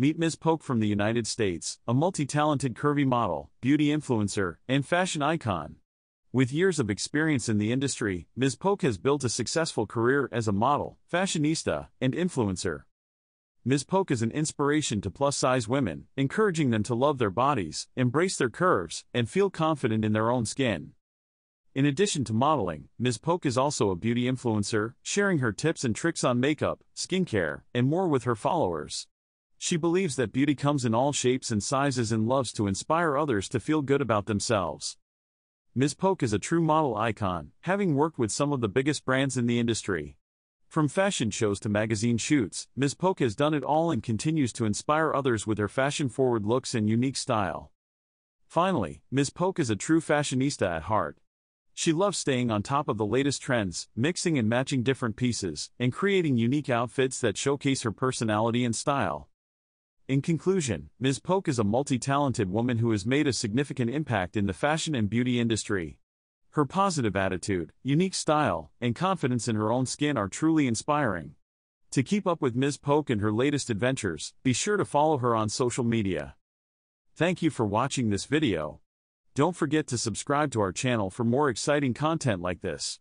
Meet Mz Poke from the United States, a multi talented curvy model, beauty influencer, and fashion icon. With years of experience in the industry, Mz Poke has built a successful career as a model, fashionista, and influencer. Mz Poke is an inspiration to plus size women, encouraging them to love their bodies, embrace their curves, and feel confident in their own skin. In addition to modeling, Mz Poke is also a beauty influencer, sharing her tips and tricks on makeup, skincare, and more with her followers. She believes that beauty comes in all shapes and sizes and loves to inspire others to feel good about themselves. Mz Poke is a true model icon, having worked with some of the biggest brands in the industry. From fashion shows to magazine shoots, Mz Poke has done it all and continues to inspire others with her fashion forward looks and unique style. Finally, Mz Poke is a true fashionista at heart, she loves staying on top of the latest trends, mixing and matching different pieces, and creating unique outfits that showcase her personality and style. In conclusion, Mz Poke is a multi talented woman who has made a significant impact in the fashion and beauty industry. Her positive attitude, unique style, and confidence in her own skin are truly inspiring. To keep up with Mz Poke and her latest adventures, be sure to follow her on social media. Thank you for watching this video. Don't forget to subscribe to our channel for more exciting content like this.